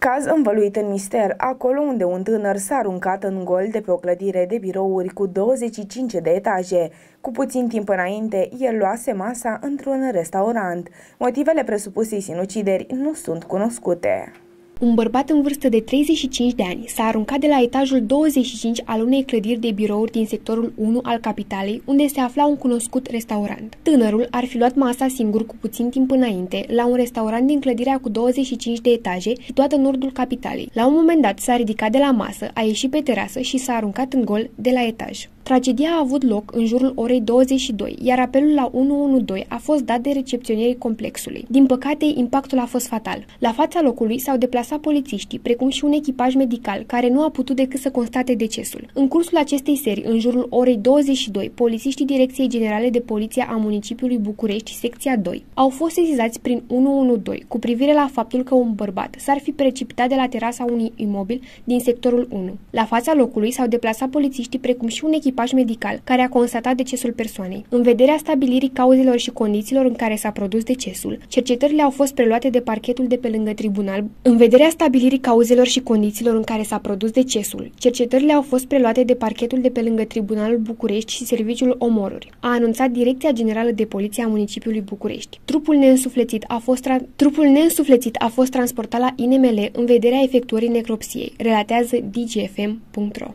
Caz învăluit în mister, acolo unde un tânăr s-a aruncat în gol de pe o clădire de birouri cu 25 de etaje. Cu puțin timp înainte, el luase masa într-un restaurant. Motivele presupusei sinucideri nu sunt cunoscute. Un bărbat în vârstă de 35 de ani s-a aruncat de la etajul 25 al unei clădiri de birouri din sectorul 1 al capitalei, unde se afla un cunoscut restaurant. Tânărul ar fi luat masa singur cu puțin timp înainte la un restaurant din clădirea cu 25 de etaje, situată în nordul capitalei. La un moment dat s-a ridicat de la masă, a ieșit pe terasă și s-a aruncat în gol de la etaj. Tragedia a avut loc în jurul orei 22, iar apelul la 112 a fost dat de recepționierii complexului. Din păcate, impactul a fost fatal. La fața locului s-au deplasat polițiștii, precum și un echipaj medical, care nu a putut decât să constate decesul. În cursul acestei serii, în jurul orei 22, polițiștii Direcției Generale de Poliție a municipiului București, secția 2, au fost sesizați prin 112 cu privire la faptul că un bărbat s-ar fi precipitat de la terasa unui imobil din sectorul 1. La fața locului s-au deplasat polițiștii precum și un echipaj echipaj medical care a constatat decesul persoanei. În vederea stabilirii cauzelor și condițiilor în care s-a produs decesul, cercetările au fost preluate de parchetul de pe lângă tribunal. În vederea stabilirii cauzelor și condițiilor în care s-a produs decesul, cercetările au fost preluate de parchetul de pe lângă Tribunalul București și Serviciul Omoruri, a anunțat Direcția Generală de Poliție a municipiului București. Trupul neînsuflețit a fost, Trupul neînsuflețit a fost transportat la INML în vederea efectuării necropsiei, relatează dgfm.ro.